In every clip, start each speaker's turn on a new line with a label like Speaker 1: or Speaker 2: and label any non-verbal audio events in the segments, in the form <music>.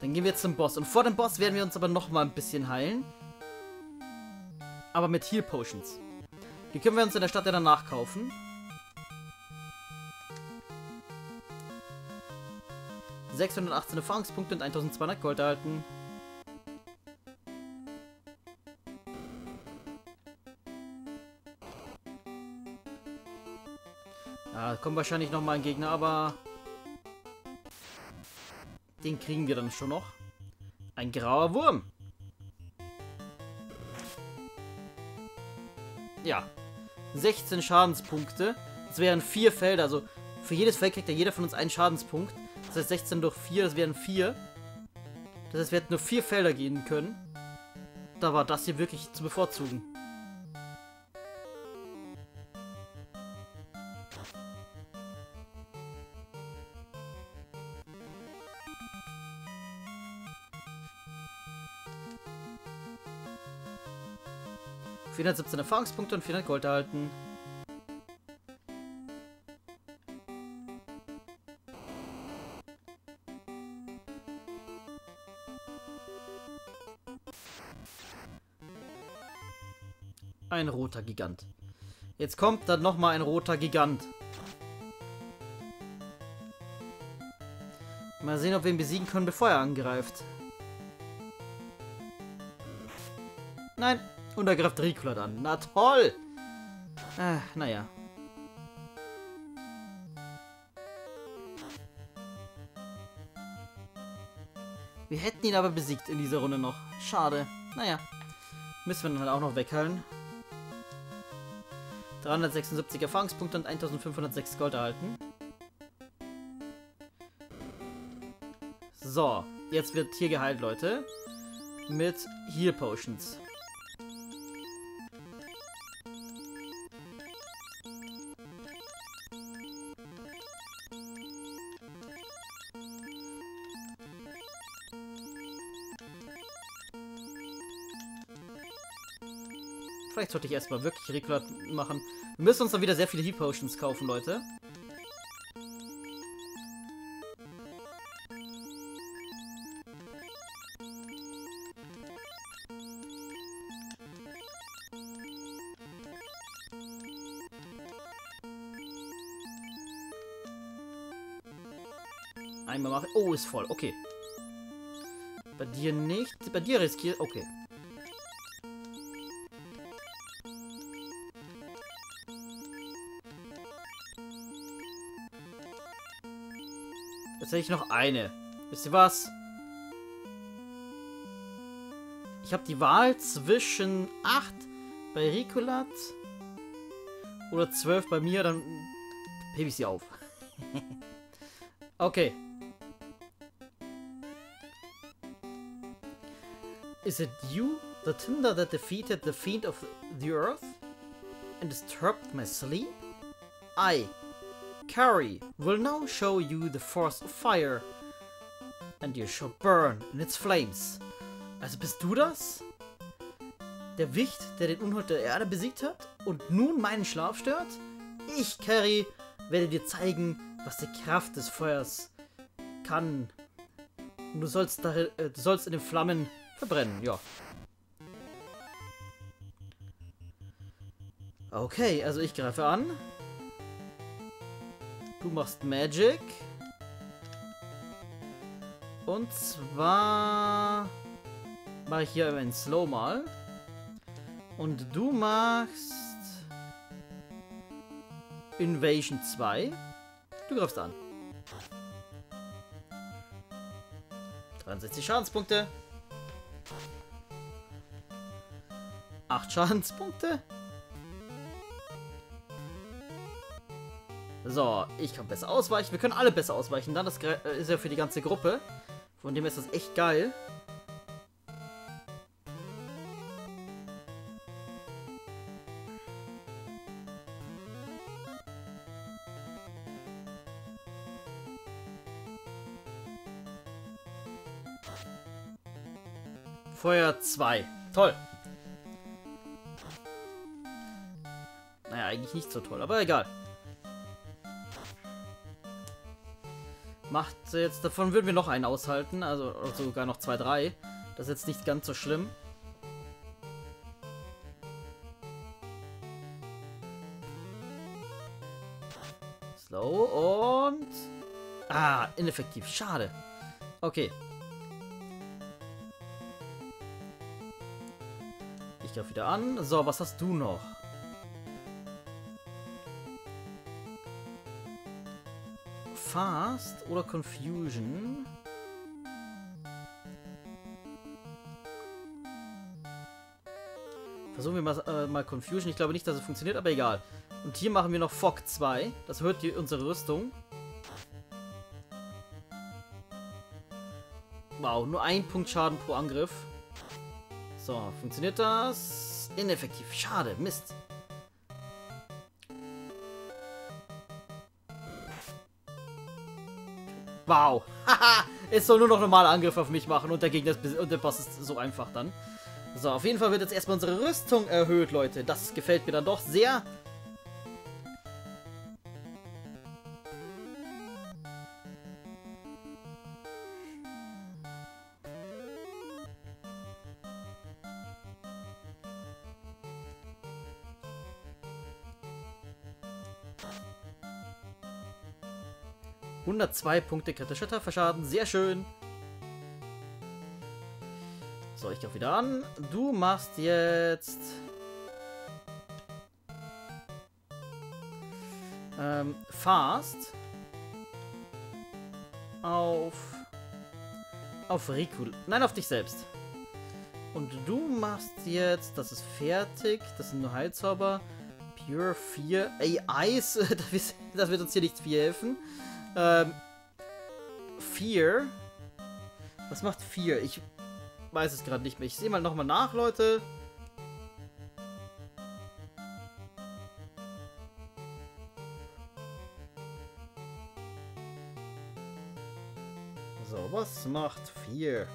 Speaker 1: Dann gehen wir jetzt zum Boss. Und vor dem Boss werden wir uns aber noch mal ein bisschen heilen. Aber mit Heal Potions. Die können wir uns in der Stadt ja danach kaufen. ...618 Erfahrungspunkte und 1200 Gold erhalten. Ja, kommt wahrscheinlich noch mal ein Gegner, aber... Den kriegen wir dann schon noch. Ein grauer Wurm. Ja. 16 Schadenspunkte. Das wären vier Felder. Also für jedes Feld kriegt ja jeder von uns einen Schadenspunkt. Das heißt 16 durch 4, das wären 4. Das heißt, wir hätten nur vier Felder gehen können. Da war das hier wirklich zu bevorzugen. 417 Erfahrungspunkte und 400 Gold erhalten. Ein roter Gigant. Jetzt kommt dann nochmal ein roter Gigant. Mal sehen, ob wir ihn besiegen können, bevor er angreift. Nein, und er greift Ricola an. Na toll! Ah, naja. Wir hätten ihn aber besiegt in dieser Runde noch. Schade. Naja. Müssen wir dann halt auch noch wegheilen. 376 Erfahrungspunkte und 1506 Gold erhalten. So, jetzt wird hier geheilt, Leute. Mit Heal Potions. Vielleicht sollte ich erstmal wirklich Regular machen. Wir müssen uns dann wieder sehr viele Heat Potions kaufen, Leute. Einmal machen. Oh, ist voll. Okay. Bei dir nicht. Bei dir riskiert. Okay. Jetzt hätte ich noch eine. Wisst ihr was? Ich habe die Wahl zwischen 8 bei Ricolat oder 12 bei mir, dann hebe ich sie auf. <laughs> okay. Is it you, the Tinder that defeated the fiend of the earth and disturbed my sleep? I, Carrie will now show you the force of fire. And you shall burn in its flames. Also bist du das? Der Wicht, der den Unhold der Erde besiegt hat und nun meinen Schlaf stört? Ich, Carrie, werde dir zeigen, was die Kraft des Feuers kann. Und du sollst, da, äh, du sollst in den Flammen verbrennen, ja. Okay, also ich greife an. Du machst Magic. Und zwar mache ich hier ein Slow mal. Und du machst Invasion 2. Du greifst an. 63 Schadenspunkte. 8 Schadenspunkte. So, ich kann besser ausweichen. Wir können alle besser ausweichen. Dann das äh, ist ja für die ganze Gruppe. Von dem ist das echt geil. Feuer 2. Toll. eigentlich nicht so toll, aber egal. Macht jetzt, davon würden wir noch einen aushalten, also sogar noch zwei, drei. Das ist jetzt nicht ganz so schlimm. Slow und... Ah, ineffektiv. Schade. Okay. Ich darf wieder an. So, was hast du noch? Fast oder Confusion? Versuchen wir mal, äh, mal Confusion. Ich glaube nicht, dass es funktioniert, aber egal. Und hier machen wir noch Fog 2. Das hört die, unsere Rüstung. Wow, nur ein Punkt Schaden pro Angriff. So, funktioniert das? Ineffektiv. Schade, Mist. Wow. Haha. es soll nur noch normale Angriffe auf mich machen und der Gegner ist, und der Boss ist so einfach dann. So, auf jeden Fall wird jetzt erstmal unsere Rüstung erhöht, Leute. Das gefällt mir dann doch sehr. ...102 Punkte kritischer Trefferschaden. Sehr schön. So, ich gehe wieder an. Du machst jetzt... Ähm, Fast. Auf... Auf Riku. Nein, auf dich selbst. Und du machst jetzt... Das ist fertig. Das sind nur Heilzauber. Pure 4. Ey, Eis. <laughs> Das wird uns hier nicht viel helfen. Ähm... 4. Was macht 4? Ich weiß es gerade nicht mehr. Ich sehe mal nochmal nach, Leute. So, was macht 4?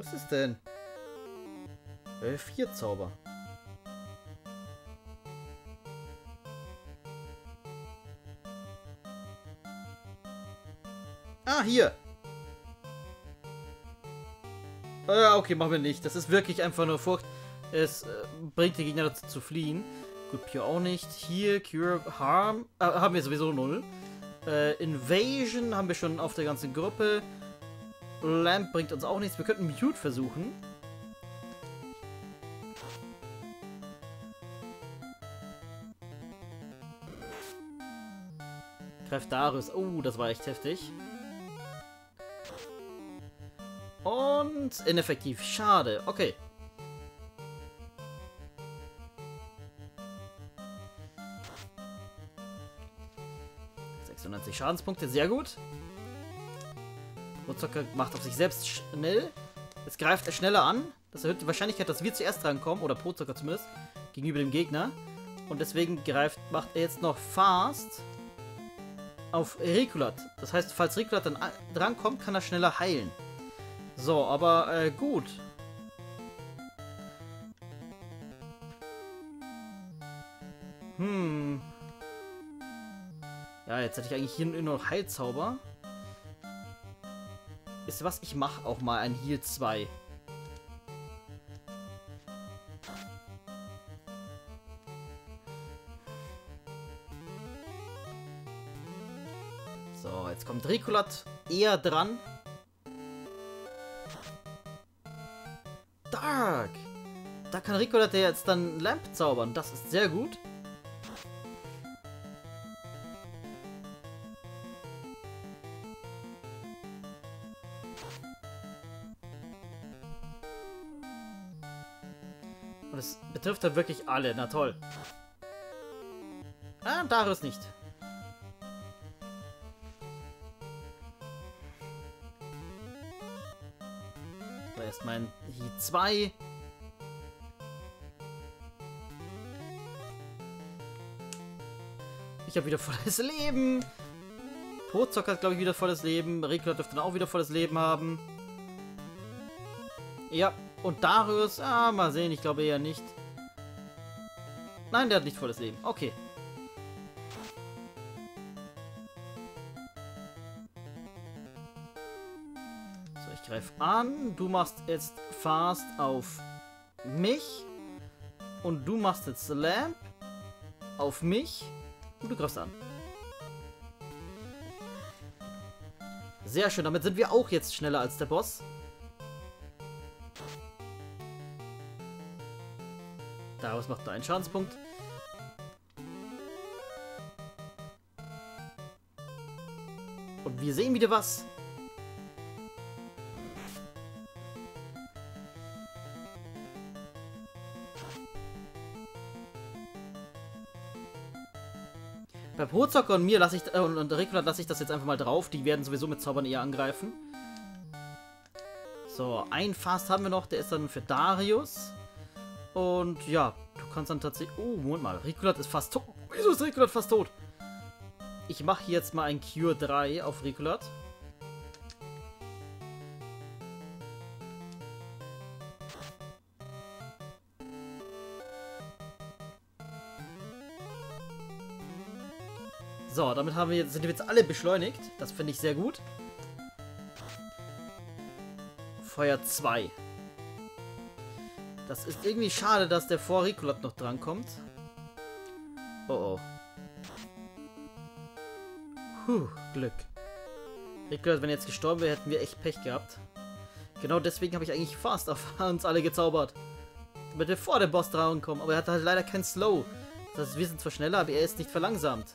Speaker 1: Was ist denn? Äh, vier Zauber. Ah, hier. Äh, okay, machen wir nicht. Das ist wirklich einfach nur Furcht. Es äh, bringt die Gegner dazu zu fliehen. Gut, Pure auch nicht. Hier, Cure, Harm. Äh, haben wir sowieso null. Äh, Invasion haben wir schon auf der ganzen Gruppe. Lamp bringt uns auch nichts. Wir könnten Mute versuchen. Darius. Oh, das war echt heftig. Und ineffektiv. Schade. Okay. Schadenspunkte, sehr gut. Brotzocker macht auf sich selbst schnell. Jetzt greift er schneller an. Das erhöht die Wahrscheinlichkeit, dass wir zuerst drankommen, oder Brotzocker zumindest, gegenüber dem Gegner. Und deswegen greift, macht er jetzt noch Fast auf Rikulat. Das heißt, falls Rikulat dann drankommt, kann er schneller heilen. So, aber äh, gut. Hm. Ja, jetzt hätte ich eigentlich hier nur noch Heilzauber. Wisst was? Ich mache auch mal ein Heal 2. So, jetzt kommt Rikulat eher dran. Dark! Da kann Rikulat jetzt dann Lamp zaubern. Das ist sehr gut. Und es betrifft dann wirklich alle. Na toll. Ah, Darius nicht. erstmal ein Heat 2. Ich habe wieder volles Leben. Pozock hat, glaube ich, wieder volles Leben. Rico dürfte dann auch wieder volles Leben haben. Ja, und Darius, ah, mal sehen, ich glaube eher nicht. Nein, der hat nicht volles Leben. Okay. So, ich greife an. Du machst jetzt Fast auf mich. Und du machst jetzt Lamp auf mich. Und du greifst an. Sehr schön, damit sind wir auch jetzt schneller als der Boss. Daraus macht er einen Schadenspunkt. Und wir sehen wieder was. Bei Prozocker und mir lasse ich, äh, und, und Regulat lasse ich das jetzt einfach mal drauf. Die werden sowieso mit Zaubern eher angreifen. So, ein Fast haben wir noch, der ist dann für Darius. Und ja, du kannst dann tatsächlich... Oh, Moment mal, Rikulat ist fast tot. Wieso ist Rikulat fast tot? Ich mache jetzt mal ein Cure 3 auf Rikulat. So, damit haben wir jetzt, sind wir jetzt alle beschleunigt. Das finde ich sehr gut. Feuer 2. Das ist irgendwie schade, dass der vor Ricolat noch drankommt. Oh oh. Puh, Glück. Ricolat, wenn er jetzt gestorben wäre, hätten wir echt Pech gehabt. Genau deswegen habe ich eigentlich fast auf <laughs> uns alle gezaubert. Damit wir vor dem Boss drankommen. Aber er hat halt leider kein Slow. Das heißt, wir sind zwar schneller, aber er ist nicht verlangsamt.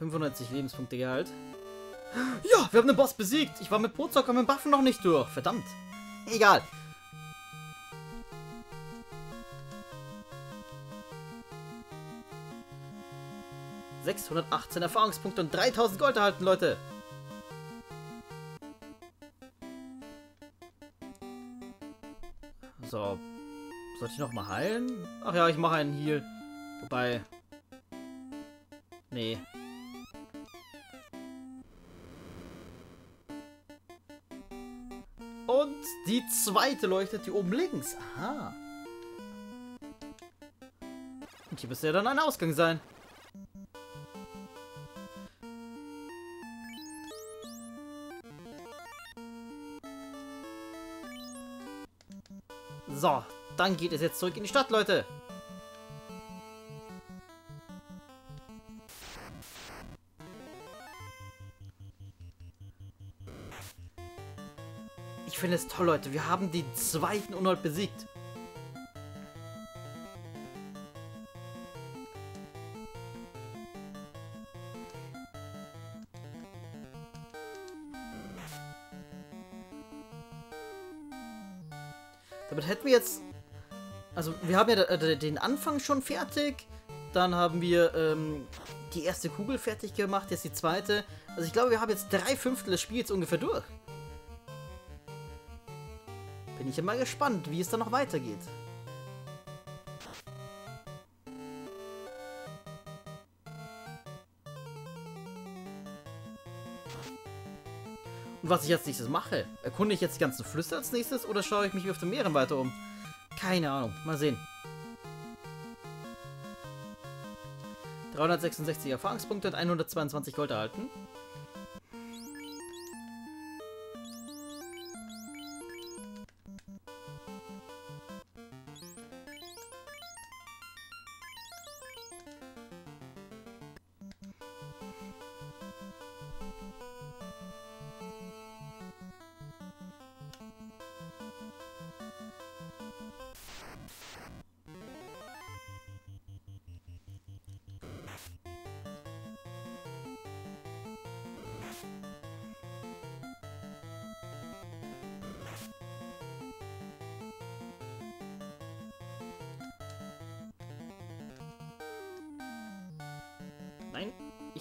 Speaker 1: 95 Lebenspunkte Gehalt. Ja, wir haben den Boss besiegt. Ich war mit Pozocker mit dem Buffen noch nicht durch. Verdammt. Egal. ...618 Erfahrungspunkte und 3000 Gold erhalten, Leute. So. Sollte ich noch mal heilen? Ach ja, ich mache einen Heal. Wobei... Nee, Die zweite leuchtet hier oben links. Aha. Und hier müsste ja dann ein Ausgang sein. So, dann geht es jetzt zurück in die Stadt, Leute. Es toll, Leute. Wir haben den zweiten Unhold besiegt. Damit hätten wir jetzt... Also, wir haben ja den Anfang schon fertig. Dann haben wir ähm, die erste Kugel fertig gemacht, jetzt die zweite. Also ich glaube, wir haben jetzt drei Fünftel des Spiels ungefähr durch. Bin ich ja mal gespannt, wie es dann noch weitergeht. Und was ich als nächstes mache? Erkunde ich jetzt die ganzen Flüsse als nächstes oder schaue ich mich auf den Meeren weiter um? Keine Ahnung. Mal sehen. 366 Erfahrungspunkte und 122 Gold erhalten.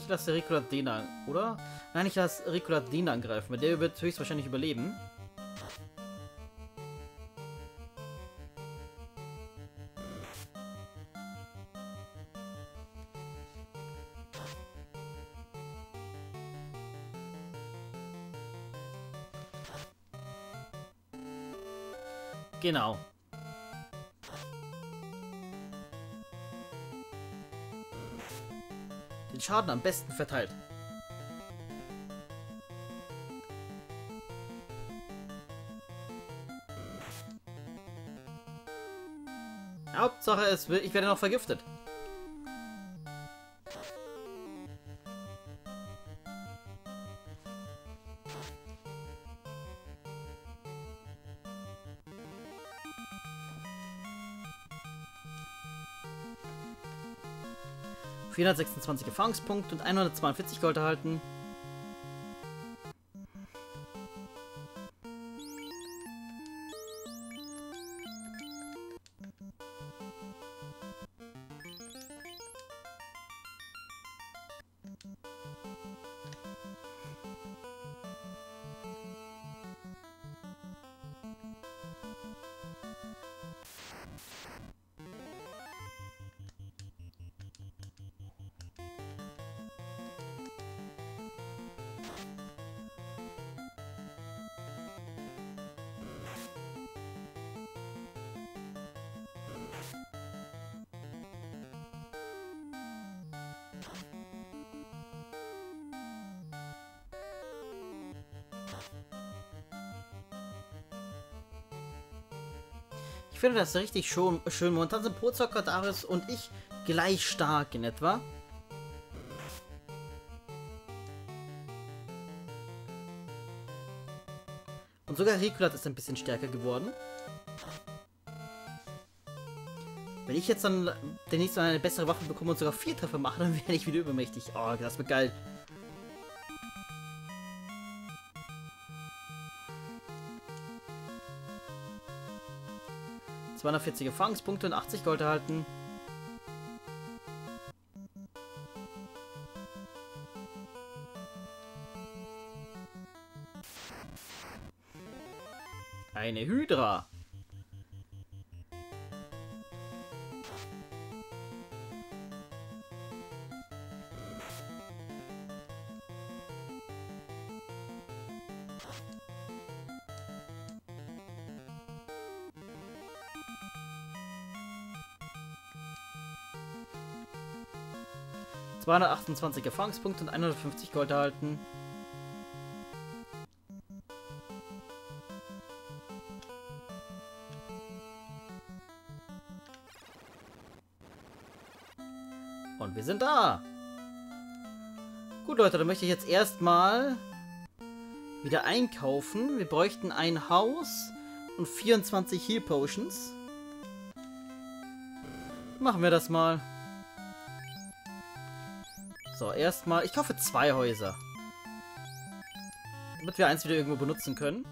Speaker 1: Ich lasse Rikulat den an, oder? Nein, ich lasse Rikulat den angreifen, weil der wird höchstwahrscheinlich überleben. Genau. Schaden am besten verteilt. Hauptsache, es will, ich werde noch vergiftet. 426 Erfahrungspunkte und 142 Gold erhalten. Ich finde das richtig schön. schön. Momentan sind Prozocker, Darius und ich gleich stark in etwa. Und sogar Rikulat ist ein bisschen stärker geworden. Wenn ich jetzt dann demnächst mal eine bessere Waffe bekomme und sogar vier Treffer mache, dann <laughs> werde ich wieder übermächtig. Oh, das wird geil. 240 Erfahrungspunkte und 80 Gold erhalten. Eine Hydra. 228 Erfahrungspunkte und 150 Gold erhalten. Und wir sind da. Gut, Leute, dann möchte ich jetzt erstmal wieder einkaufen. Wir bräuchten ein Haus und 24 Heal Potions. Machen wir das mal. So, erstmal. Ich kaufe zwei Häuser. Damit wir eins wieder irgendwo benutzen können.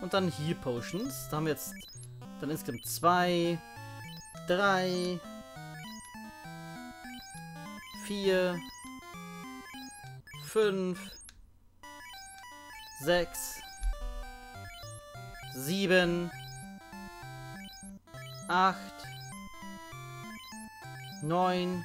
Speaker 1: Und dann Heal Potions. Da haben wir jetzt dann insgesamt zwei, drei, vier, fünf, sechs, sieben, acht, neun,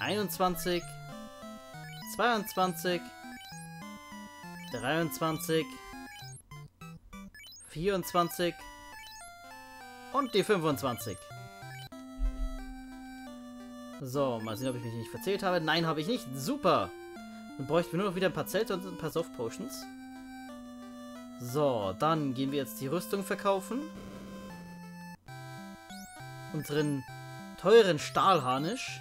Speaker 1: 21, 22, 23, 24 und die 25. So, mal sehen, ob ich mich nicht verzählt habe. Nein, habe ich nicht. Super. Dann bräuchten wir nur noch wieder ein paar Zelte und ein paar Soft Potions. So, dann gehen wir jetzt die Rüstung verkaufen. Unseren teuren Stahlharnisch.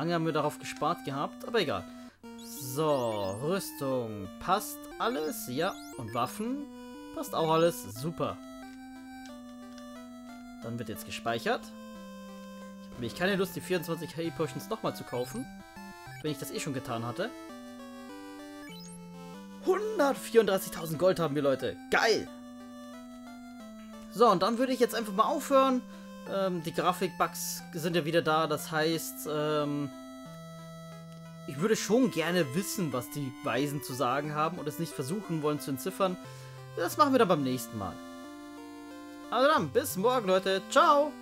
Speaker 1: Lange haben wir darauf gespart gehabt, aber egal. So, Rüstung. Passt alles? Ja. Und Waffen? Passt auch alles. Super. Dann wird jetzt gespeichert. Ich habe nämlich keine Lust, die 24 Hay Potions nochmal zu kaufen. Wenn ich das eh schon getan hatte. 134.000 Gold haben wir, Leute. Geil! So, und dann würde ich jetzt einfach mal aufhören. Ähm, die Grafikbugs sind ja wieder da. Das heißt, ähm, ich würde schon gerne wissen, was die Weisen zu sagen haben und es nicht versuchen wollen zu entziffern. Das machen wir dann beim nächsten Mal. Also dann, bis morgen, Leute. Ciao!